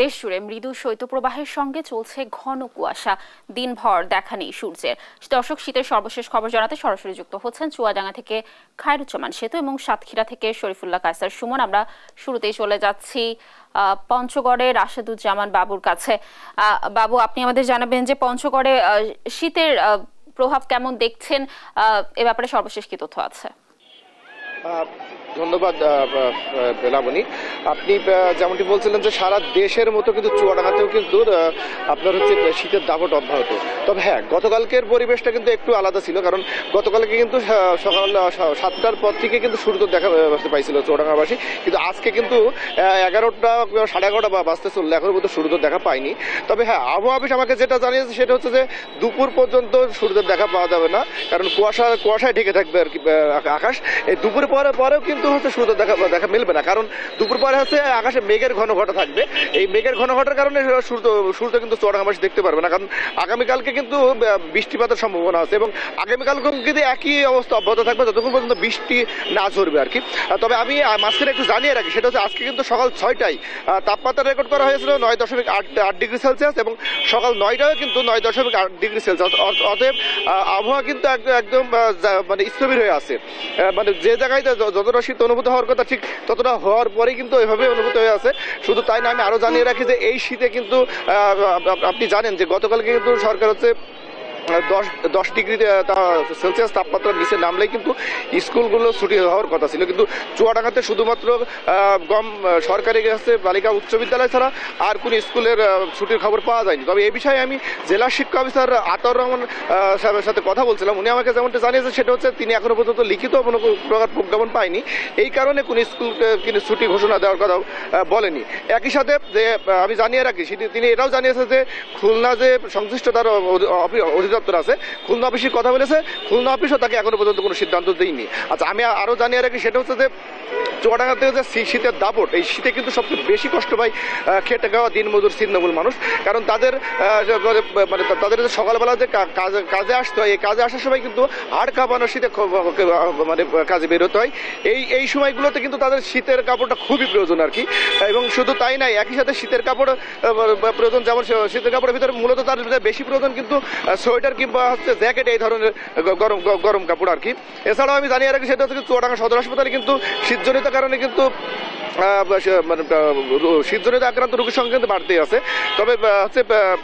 দেশ জুড়ে মৃদু শৈত্যপ্রবাহের সঙ্গে চলছে ঘন কুয়াশা। দিনভর দেখা নেই সূর্যের। দর্শক, শীতের সর্বশেষ খবর জানাতে সরাসরি যুক্ত হচ্ছেন চুয়াডাঙ্গা থেকে খায়রুজ্জামান সেতু এবং সাতক্ষীরা থেকে শরীফুল্লাহ কায়সার সুমন। আমরা শুরুতেই চলে যাচ্ছি পঞ্চগড়ে রাশেদুজ্জামান বাবুর কাছে। বাবু, আপনি আমাদের জানাবেন যে পঞ্চগড়ে শীতের প্রভাব কেমন দেখছেন? এ ব্যাপারে সর্বশেষ কি তথ্য আছে? ধন্যবাদ বেলামণি। আপনি যেমনটি বলছিলেন যে সারা দেশের মতো কিন্তু চুয়াডাঙ্গাতেও কিন্তু আপনার হচ্ছে শীতের দাপট অব্যাহত। তবে হ্যাঁ গতকালকের পরিবেশটা কিন্তু একটু আলাদা ছিল, কারণ গতকালকে কিন্তু সকাল সাতটার পর থেকে কিন্তু সূর্য দেখা পাইছিল চুয়াডাঙ্গাবাসী। কিন্তু আজকে কিন্তু এগারোটা, সাড়ে এগারোটা বাজতে চললে এখনও পর্যন্ত সূর্য দেখা পাইনি। তবে হ্যাঁ আবহাওয়া অফিস আমাকে যেটা জানিয়েছে সেটা হচ্ছে যে দুপুর পর্যন্ত সূর্যের দেখা পাওয়া যাবে না, কারণ কুয়াশা, কুয়াশায় ঢেকে থাকবে আর কি আকাশ। এই দুপুর পরে, পরেও কিন্তু হচ্ছে সূর্য দেখা দেখা মিলবে না, কারণ দুপুর পরে হচ্ছে আকাশে মেঘের ঘন ঘটা থাকবে। এই মেঘের ঘন ঘটার কারণে সূর্য সূর্য কিন্তু চড়াঙ্গামাসি দেখতে পারবে না, কারণ আগামীকালকে কিন্তু বৃষ্টিপাতের সম্ভাবনা আছে এবং আগামীকালকে কিন্তু একই অবস্থা অব্যাহত থাকবে, যতক্ষণ পর্যন্ত বৃষ্টি না ঝরবে আর কি। তবে আমি মাঝখানে একটু জানিয়ে রাখি, সেটা হচ্ছে আজকে কিন্তু সকাল ছয়টায় তাপমাত্রা রেকর্ড করা হয়েছিল নয় দশমিক আট আট ডিগ্রি সেলসিয়াস এবং সকাল নয়টায় কিন্তু নয় দশমিক আট ডিগ্রি সেলসিয়াস। অতএব আবহাওয়া কিন্তু এক- একদম মানে স্থবির হয়ে আছে। মানে যে জায়গায় যত- যতটা শীত অনুভূত হওয়ার কথা ঠিক ততটা হওয়ার পরেই কিন্তু এভাবে অনুভূত হয়ে আছে। শুধু তাই না, আমি আরও জানিয়ে রাখি যে এই শীতে কিন্তু আপনি জানেন যে গতকালকে কিন্তু সরকার হচ্ছে দশ দশ ডিগ্রি সেলসিয়াস তাপমাত্রার নিচে নামলেই কিন্তু স্কুলগুলো ছুটি হওয়ার কথা ছিল। কিন্তু চুয়াডাঙ্গাতে শুধুমাত্র গম সরকারি কাছে বালিকা উচ্চ বিদ্যালয় ছাড়া আর কোনো স্কুলের ছুটির খবর পাওয়া যায়নি। তবে এই বিষয়ে আমি জেলা শিক্ষা অফিসার আতর রহমান সাহেবের সাথে কথা বলছিলাম। উনি আমাকে যেমনটা জানিয়েছে সেটা হচ্ছে তিনি এখনও পর্যন্ত লিখিত কোনো প্রকার প্রজ্ঞাপন পায়নি। এই কারণে কোনো স্কুলকে কিন্তু ছুটি ঘোষণা দেওয়ার কথা আহ, বলেনি। একই সাথে যে আমি জানিয়ে রাখি তিনি এটাও জানিয়েছে যে খুলনা যে সংশ্লিষ্ট তার অধি- অফি- অধিদপ্তর আছে, খুলনা অফিসে কথা বলেছে, খুলনা অফিসও তাকে এখনও পর্যন্ত কোনো সিদ্ধান্ত দেয়নি। আচ্ছা আমি আরও জানি আর কি, সেটা হচ্ছে যে চুয়াডাঙ্গাতে যে শীতের দাপট, এই শীতে কিন্তু সবচেয়ে বেশি কষ্ট পায় খেটে খাওয়া দিনমজুর ছিন্নমূল মানুষ। কারণ তাদের মানে তাদের যে সকালবেলা যে কাজে কাজে আসতে হয়, এই কাজে আসার সময় কিন্তু হাড় কাঁপানো শীতে মানে কাজে বেরোতে হয়। এই এই সময়গুলোতে কিন্তু তাদের শীতের কাপড়টা খুবই প্রয়োজন আর কি। এবং শুধু তাই নাই, একই সাথে শীতের কাপড় প্রয়োজন, যেমন শীতের কাপড়ের ভিতরে মূলত তার বেশি প্রয়োজন কিন্তু সোয়েটার কিংবা হচ্ছে জ্যাকেট, এই ধরনের গরম গরম কাপড় আর কি। এছাড়াও আমি জানি আর কি, সেটা হচ্ছে চুয়াডাঙ্গা সদর হাসপাতালে কিন্তু শীতজনিত কারণে কিন্তু মানে শীতজনিত আক্রান্ত রোগীর সংখ্যা কিন্তু বাড়তেই আছে। তবে হচ্ছে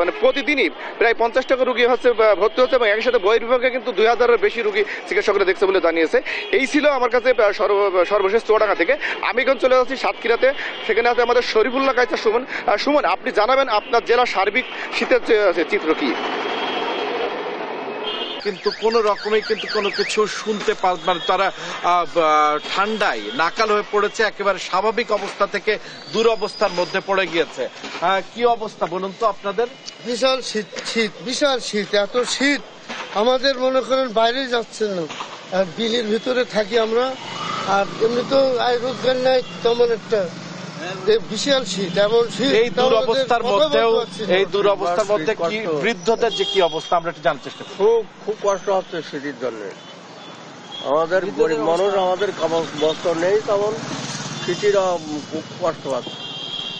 মানে প্রতিদিনই প্রায় পঞ্চাশ টাকা রুগী হচ্ছে ভর্তি হচ্ছে এবং একই সাথে বহির্বিভাগে কিন্তু দুই হাজারের বেশি রুগী চিকিৎসকরা দেখছে বলে জানিয়েছে। এই ছিল আমার কাছে সর্বশেষ চুয়াডাঙ্গা থেকে। আমি এখন চলে যাচ্ছি সাতক্ষীরাতে। সেখানে আছে আমাদের শরীফুল্লাহ কাইসা সুমন। সুমন, আপনি জানাবেন আপনার জেলার সার্বিক শীতের চিত্র কি? কিন্তু কোনো রকমেই কিন্তু কোনো কিছু শুনতে পার মানে তারা ঠান্ডায় নাকাল হয়ে পড়েছে, একেবারে স্বাভাবিক অবস্থা থেকে দুরবস্থার মধ্যে পড়ে গিয়েছে। কি অবস্থা বলুন তো আপনাদের? বিশাল শীত শীত, বিশাল শীত, এত শীত। আমাদের মনে করেন বাইরে যাচ্ছে না। আর বিলের ভিতরে থাকি আমরা, আর এমনি তো আয় রোজগার নাই তেমন একটা। বিশাল শীত এমন শীত এই দুরবস্থার মধ্যেও এই দুরবস্থার মধ্যে কি বৃদ্ধদের যে কি অবস্থা আমরা একটু জানার চেষ্টা করি। খুব খুব কষ্ট হচ্ছে শীতের জন্য। আমাদের গরিব মানুষ আমাদের বস্ত্র নেই তেমন শীতের খুব কষ্ট আছে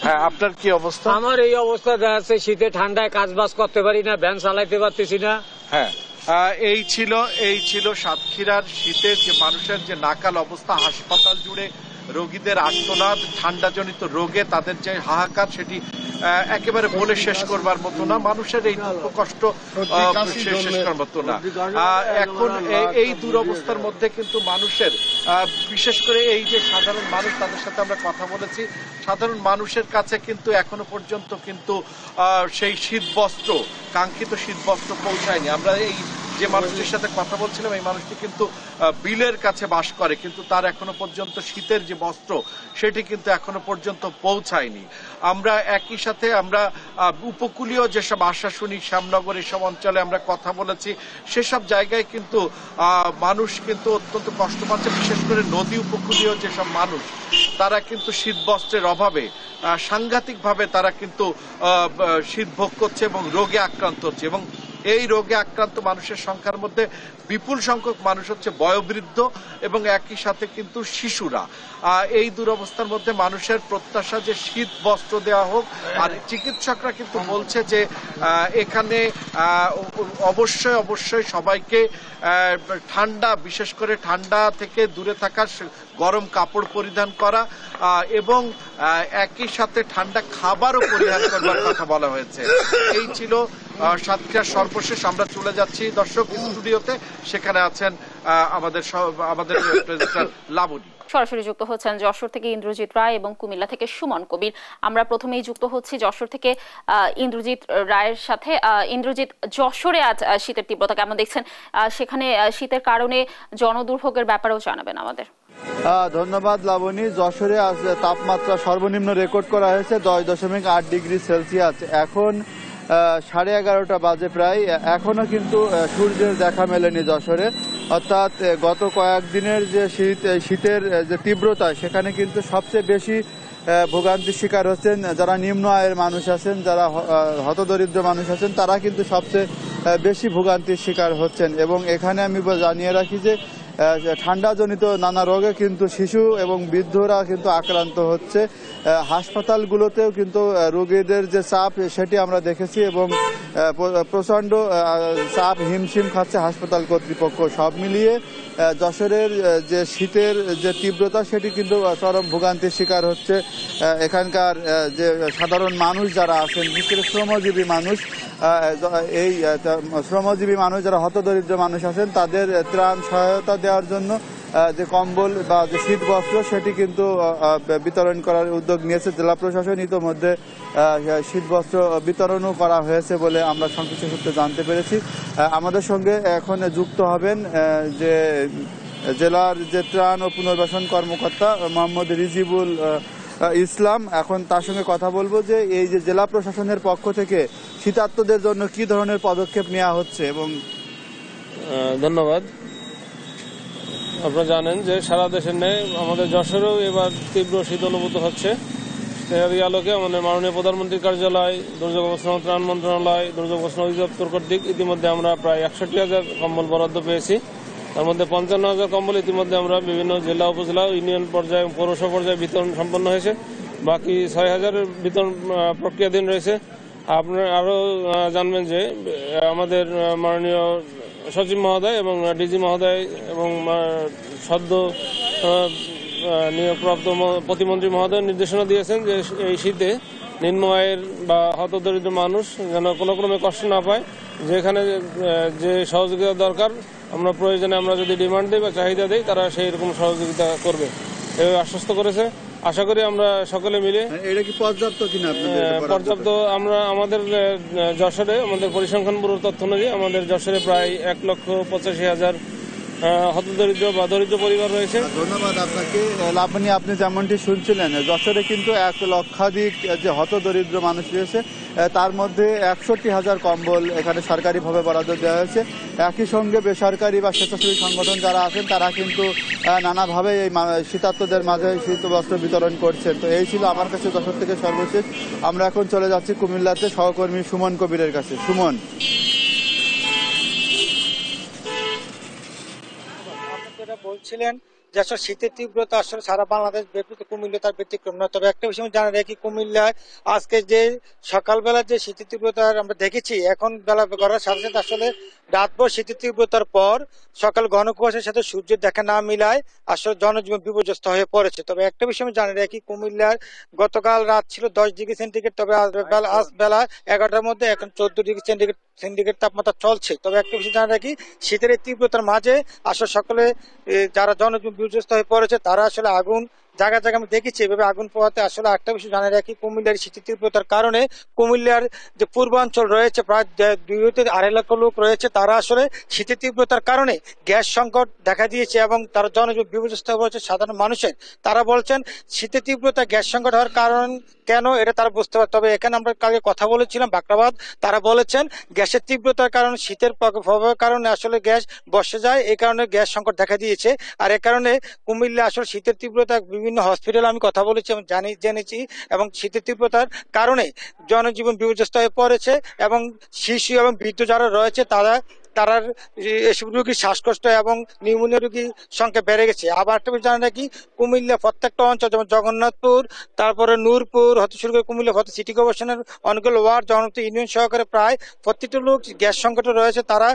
হ্যাঁ আপনার কি অবস্থা? আমার এই অবস্থা দেখা যাচ্ছে শীতে ঠান্ডায় কাজ বাজ করতে পারি না ভ্যান চালাইতে পারতেছি না। হ্যাঁ। এই ছিল এই ছিল সাতক্ষীরার শীতের যে মানুষের যে নাকাল অবস্থা হাসপাতাল জুড়ে রোগীদের আর্তনাদ ঠান্ডাজনিত রোগে তাদের যে হাহাকার সেটি একেবারে বলে শেষ করবার মতো না। মানুষের এই দুঃখ কষ্ট শেষ করবার মতো না। এখন এই দুরবস্থার মধ্যে কিন্তু মানুষের আহ, বিশেষ করে এই যে সাধারণ মানুষ তাদের সাথে আমরা কথা বলেছি সাধারণ মানুষের কাছে কিন্তু এখনও পর্যন্ত কিন্তু আহ, সেই শীত বস্ত্র কাঙ্ক্ষিত শীত বস্ত্র পৌঁছায়নি। আমরা এই যে মানুষটির সাথে কথা বলছিলাম, এই মানুষটি কিন্তু বিলের কাছে বাস করে, কিন্তু তার এখনও পর্যন্ত শীতের যে বস্ত্র, সেটি কিন্তু এখনও পর্যন্ত পৌঁছায়নি। আমরা একই সাথে আমরা উপকূলীয় যেসব আশাশুনি শ্যামনগর এসব অঞ্চলে আমরা কথা বলেছি, সেসব জায়গায় কিন্তু মানুষ কিন্তু অত্যন্ত কষ্ট পাচ্ছে, বিশেষ করে নদী উপকূলীয় যেসব মানুষ, তারা কিন্তু শীত বস্ত্রের অভাবে সাংঘাতিক ভাবে তারা কিন্তু শীত ভোগ করছে এবং রোগে আক্রান্ত হচ্ছে এবং এই রোগে আক্রান্ত মানুষের সংখ্যার মধ্যে বিপুল সংখ্যক মানুষ হচ্ছে বয়োবৃদ্ধ এবং একই সাথে কিন্তু শিশুরা। এই দুরবস্থার মধ্যে মানুষের প্রত্যাশা যে শীত, বস্ত্র দেওয়া হোক, আর চিকিৎসকরা কিন্তু বলছে যে এখানে অবশ্যই অবশ্যই সবাইকে ঠান্ডা, বিশেষ করে ঠান্ডা থেকে দূরে থাকার গরম কাপড় পরিধান করা এবং একই সাথে ঠান্ডা খাবারও পরিহার করবার কথা বলা হয়েছে। এই ছিল সাতক্ষীরার সর্বশেষ আমরা চলে যাচ্ছি। দর্শক স্টুডিওতে সেখানে আছেন আমাদের আমাদের লাবণী। সরাসরি যুক্ত হচ্ছেন যশোর থেকে ইন্দ্রজিৎ রায় এবং কুমিল্লা থেকে সুমন কবির। আমরা প্রথমেই যুক্ত হচ্ছি যশোর থেকে আহ, ইন্দ্রজিৎ রায়ের সাথে। আহ, ইন্দ্রজিৎ যশোরে আজ শীতের তীব্রতা কেমন দেখছেন? আহ, সেখানে শীতের কারণে জনদুর্ভোগের ব্যাপারেও জানাবেন আমাদের। আহ, ধন্যবাদ লাবণী। যশোরে আজ তাপমাত্রা সর্বনিম্ন রেকর্ড করা হয়েছে দশ দশমিক আট ডিগ্রি সেলসিয়াস। এখন সাড়ে এগারোটা বাজে প্রায়। এখনও কিন্তু সূর্যের দেখা মেলেনি যশোরে। অর্থাৎ গত কয়েকদিনের যে শীত শীতের যে তীব্রতা, সেখানে কিন্তু সবচেয়ে বেশি ভোগান্তির শিকার হচ্ছেন যারা নিম্ন আয়ের মানুষ আছেন, যারা হতদরিদ্র মানুষ আছেন, তারা কিন্তু সবচেয়ে বেশি ভোগান্তির শিকার হচ্ছেন। এবং এখানে আমি জানিয়ে রাখি যে ঠান্ডাজনিত নানা রোগে কিন্তু শিশু এবং বৃদ্ধরা কিন্তু আক্রান্ত হচ্ছে। হাসপাতালগুলোতেও কিন্তু রোগীদের যে চাপ, সেটি আমরা দেখেছি এবং প্রচণ্ড চাপ হিমশিম খাচ্ছে হাসপাতাল কর্তৃপক্ষ। সব মিলিয়ে যশোরের যে শীতের যে তীব্রতা, সেটি কিন্তু চরম ভোগান্তির শিকার হচ্ছে। এখানকার যে সাধারণ মানুষ যারা আছেন, বিশেষ শ্রমজীবী মানুষ এই শ্রমজীবী মানুষ, যারা হতদরিদ্র মানুষ আছেন, তাদের ত্রাণ সহায়তা দেওয়ার জন্য যে কম্বল বা যে শীত বস্ত্র, সেটি কিন্তু বিতরণ করার উদ্যোগ নিয়েছে। জেলা প্রশাসন ইতোমধ্যে শীত বস্ত্র বিতরণও করা হয়েছে বলে আমরা সংশ্লিষ্ট সূত্রে জানতে পেরেছি। আমাদের সঙ্গে এখন যুক্ত হবেন যে জেলার যে ত্রাণ ও পুনর্বাসন কর্মকর্তা মোহাম্মদ রিজিবুল ইসলাম। এখন তার সঙ্গে কথা বলব যে, এই যে জেলা প্রশাসনের পক্ষ থেকে শীতার্তদের জন্য কি ধরনের পদক্ষেপ নেওয়া হচ্ছে এবং ধন্যবাদ। আপনারা জানেন যে সারা দেশের ন্যায় আমাদের যশোরেও এবার তীব্র শীত অনুভূত হচ্ছে। এরই আলোকে আমাদের মাননীয় প্রধানমন্ত্রীর কার্যালয়, দুর্যোগ অবস্থান ত্রাণ মন্ত্রণালয়, দুর্যোগ অবস্থান অধিদপ্তর কর্তৃক ইতিমধ্যে আমরা প্রায় একষট্টি হাজার কম্বল বরাদ্দ পেয়েছি। তার মধ্যে পঞ্চান্ন হাজার কম্বল ইতিমধ্যে আমরা বিভিন্ন জেলা, উপজেলা, ইউনিয়ন পর্যায়ে পৌরসভা পর্যায়ে বিতরণ সম্পন্ন হয়েছে। বাকি ছয় হাজারের বিতরণ প্রক্রিয়াধীন রয়েছে। আপনারা আরও জানবেন যে আমাদের মাননীয় সচিব মহোদয় এবং ডিজি মহোদয় এবং সদ্য নিয়োগপ্রাপ্ত প্রতিমন্ত্রী মহোদয় নির্দেশনা দিয়েছেন যে এই শীতে নিম্ন আয়ের বা হতদরিদ্র মানুষ যেন কোনো ক্রমে কষ্ট না পায়। যেখানে যে সহযোগিতা দরকার, আমরা প্রয়োজনে আমরা যদি ডিমান্ড দিই বা চাহিদা দিই, তারা সেই রকম সহযোগিতা করবে। এভাবে আশ্বস্ত করেছে। আশা করি আমরা সকলে মিলে এটা কি পর্যাপ্ত কিনা পর্যাপ্ত আমরা আমাদের যশোরে আমাদের পরিসংখ্যান ব্যুরোর তথ্য অনুযায়ী আমাদের যশোরে প্রায় এক লক্ষ পঁচাশি হাজার হতদরিদ্র বা দরিদ্র পরিবার রয়েছে। ধন্যবাদ আপনাকে। আপনি যেমনটি শুনছিলেন, যশোরে কিন্তু এক লক্ষাধিক যে হতদরিদ্র মানুষ রয়েছে তার মধ্যে একষট্টি হাজার কম্বল এখানে সরকারিভাবে বরাদ্দ দেওয়া হয়েছে। একই সঙ্গে বেসরকারি বা স্বেচ্ছাসেবী সংগঠন যারা আছেন, তারা কিন্তু নানাভাবে এই শীতার্তদের মাঝে শীত বস্ত্র বিতরণ করছেন। তো এই ছিল আমার কাছে যশোর থেকে সর্বশেষ। আমরা এখন চলে যাচ্ছি কুমিল্লাতে সহকর্মী সুমন কবিরের কাছে। সুমন আপনি যেটা বলছিলেন যে আসলে শীতের তীব্রতা আসলে সারা বাংলাদেশ ব্যাপী তো কুমিল্লা তার ব্যতিক্রম নয়। তবে একটা বিষয় জানা রাখি, কুমিল্লায় আজকে যে সকালবেলা যে শীতের তীব্রতা আমরা দেখেছি, এখন বেলা করার সাথে সাথে আসলে রাতভর শীতের তীব্রতার পর সকাল ঘন কুয়াশার সাথে সূর্যের দেখা না মিলায় আসলে জনজীবন বিপর্যস্ত হয়ে পড়েছে। তবে একটা বিষয় আমি জানি রাখি, কুমিল্লার গতকাল রাত ছিল দশ ডিগ্রি সেন্টিগ্রেড, তবে আজ বেলা এগারোটার মধ্যে এখন চোদ্দ ডিগ্রি সেন্টিগ্রেড সেন্টিগ্রেড তাপমাত্রা চলছে। তবে একটা বিষয় জানা রাখি শীতের এই তীব্রতার মাঝে আসলে সকলে যারা জনজীবন বিপর্যস্ত হয়ে পড়েছে, তারা আসলে আগুন জায়গায় জায়গায় আমি দেখেছি, এভাবে আগুন পোহাতে আসলে একটা বিষয় জানা রাখি, কুমিল্লার শীতের তীব্রতার কারণে কুমিল্লার যে পূর্বাঞ্চল রয়েছে, প্রায় দুই হতে আড়াই লক্ষ লোক রয়েছে, তারা আসলে শীতের তীব্রতার কারণে গ্যাস সংকট দেখা দিয়েছে এবং তারা জনজীবন বিপর্যস্ত হয়ে পড়েছে সাধারণ মানুষের। তারা বলছেন শীতের তীব্রতা গ্যাস সংকট হওয়ার কারণ কেন, এটা তারা বুঝতে পারে তবে এখানে আমরা কালকে কথা বলেছিলাম, বাকরাবাদ, তারা বলেছেন, গ্যাসের তীব্রতার কারণে শীতের প্রভাবের কারণে আসলে গ্যাস বসে যায়, এই কারণে গ্যাস সংকট দেখা দিয়েছে। আর এ কারণে কুমিল্লা আসলে শীতের তীব্রতা বিভিন্ন হসপিটালে আমি কথা বলেছি এবং জানি, জেনেছি এবং শীতের তীব্রতার কারণে জনজীবন বিপর্যস্ত হয়ে পড়েছে এবং শিশু এবং বৃদ্ধ যারা রয়েছে তারা তারা এসব শ্বাসকষ্ট এবং নিউমোনিয়া রোগীর সংখ্যা বেড়ে গেছে। আবার একটা জানা নাকি কুমিল্লা প্রত্যেকটা অঞ্চল, যেমন জগন্নাথপুর, তারপরে নূরপুর, হতে শুরু করে কুমিল্লা, হতে সিটি কর্পোরেশনের অনেকগুলো ওয়ার্ড জগন্নাথ ইউনিয়ন সহকারে প্রায় প্রত্যেকটা লোক গ্যাস সংকটে রয়েছে, তারা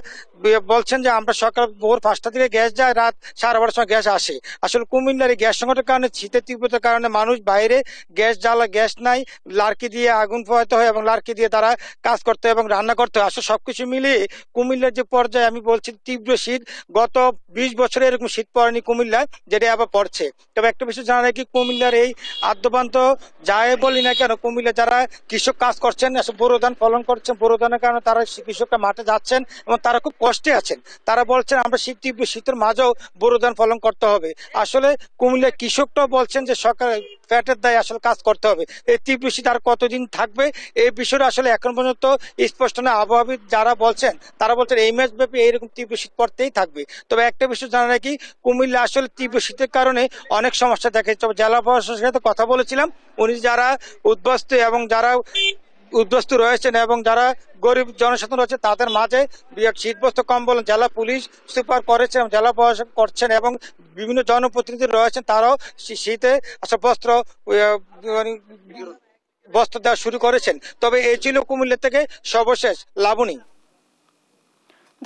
বলছেন যে, আমরা সকাল ভোর পাঁচটা থেকে গ্যাস যায়, রাত সাড়ে বারোটার সময় গ্যাস আসে। আসলে কুমিল্লার এই গ্যাস সংকটের কারণে শীতের তীব্রতার কারণে মানুষ বাইরে গ্যাস জ্বালা, গ্যাস নাই, লার্কি দিয়ে আগুন পোহাতে হয় এবং লার্কি দিয়ে তারা কাজ করতে হয় এবং রান্না করতে হয়। আসলে সবকিছু মিলিয়ে কুমিল্লার যে পর্যায়ে আমি বলছি তীব্র শীত। গত বিশ বছরে এরকম শীত পড়েনি কুমিল্লায় যেটা আবার পড়ছে। তবে একটা বিষয় জানা কি কুমিল্লার এই আদ্যপান্ত যায় বলি না কেন? কুমিল্লা যারা কৃষক কাজ করছেন বোরো ধান ফলন করছেন, বোরো ধানের কারণে তারা কৃষকরা মাঠে যাচ্ছেন এবং তারা খুব কষ্টে আছেন। তারা বলছেন, আমরা শীত তীব্র শীতের মাঝেও বোরো ধান ফলন করতে হবে। আসলে কুমিল্লার কৃষকটাও বলছেন যে সরকার ফ্যাটের দায় আসলে কাজ করতে হবে। এই তীব্র শীত আর কতদিন থাকবে? এই বিষয়টা আসলে এখন পর্যন্ত স্পষ্ট না। আবহাওয়াবিদ যারা বলছেন, তারা বলছেন, এই মাস ব্যাপী এইরকম তীব্র শীত পড়তেই থাকবে। তবে একটা বিষয় জানা নাকি কুমিল্লা আসলে তীব্র শীতের কারণে অনেক সমস্যা দেখা যাচ্ছে জেলা প্রশাসনের সাথে কথা বলেছিলাম, উনি যারা উদ্বস্ত এবং যারা উদ্বস্ত রয়েছেন এবং যারা গরিব জনসাধারণ রয়েছে, তাদের মাঝে শীতবস্ত্র কম্বল, জেলা পুলিশ সুপার করেছেন জেলা প্রশাসন করছেন এবং বিভিন্ন জনপ্রতিনিধি রয়েছেন, তারাও শীতে বস্ত্র মানে বস্ত্র দেওয়া শুরু করেছেন। তবে এই ছিল কুমিল্লা থেকে সর্বশেষ, লাবণী।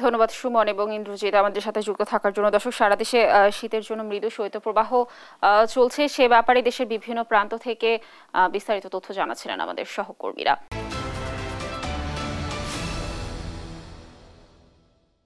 ধন্যবাদ সুমন এবং ইন্দ্রজিৎ আমাদের সাথে যুক্ত থাকার জন্য। দর্শক, সারা দেশে শীতের জন্য মৃদু শৈত্যপ্রবাহ চলছে। সে ব্যাপারে দেশের বিভিন্ন প্রান্ত থেকে বিস্তারিত তথ্য জানাচ্ছিলেন আমাদের সহকর্মীরা।